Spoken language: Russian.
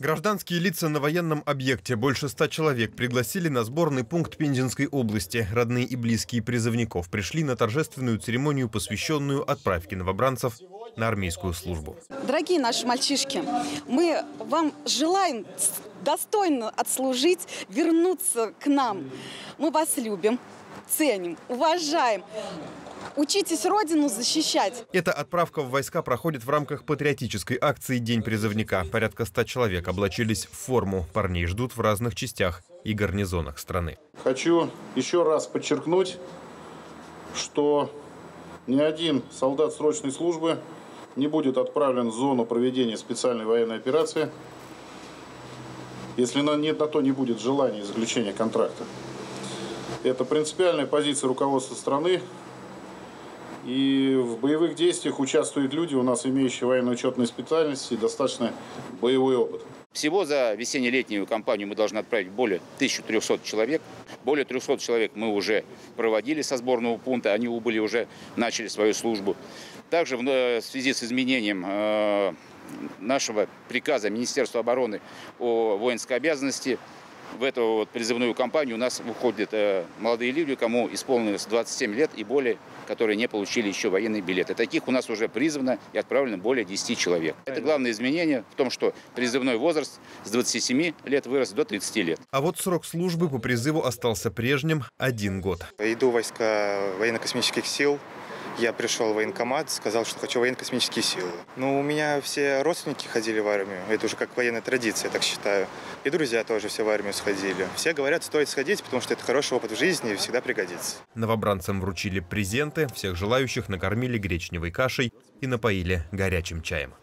Гражданские лица на военном объекте, больше ста человек, пригласили на сборный пункт Пензенской области. Родные и близкие призывников пришли на торжественную церемонию, посвященную отправке новобранцев на армейскую службу. Дорогие наши мальчишки, мы вам желаем достойно отслужить, вернуться к нам. Мы вас любим, ценим, уважаем. Учитесь Родину защищать. Эта отправка в войска проходит в рамках патриотической акции «День призывника». Порядка ста человек облачились в форму. Парней ждут в разных частях и гарнизонах страны. Хочу еще раз подчеркнуть, что ни один солдат срочной службы не будет отправлен в зону проведения специальной военной операции, если на, на то не будет желания заключения контракта. Это принципиальная позиция руководства страны, и в боевых действиях участвуют люди, у нас имеющие военную учетную специальность и достаточно боевой опыт. Всего за весенне-летнюю кампанию мы должны отправить более 1300 человек. Более 300 человек мы уже проводили со сборного пункта, они убыли уже, начали свою службу. Также в э, связи с изменением э, нашего приказа Министерства обороны о воинской обязанности в эту вот призывную кампанию у нас выходят э, молодые люди, кому исполнилось 27 лет и более, которые не получили еще военный билет. И таких у нас уже призвано и отправлено более 10 человек. Это главное изменение в том, что призывной возраст с 27 лет вырос до 30 лет. А вот срок службы по призыву остался прежним – один год. Иду в войска военно-космических сил я пришел в военкомат, сказал, что хочу военно-космические силы. Ну, у меня все родственники ходили в армию. Это уже как военная традиция, я так считаю. И друзья тоже все в армию сходили. Все говорят, стоит сходить, потому что это хороший опыт в жизни и всегда пригодится. Новобранцам вручили презенты, всех желающих накормили гречневой кашей и напоили горячим чаем.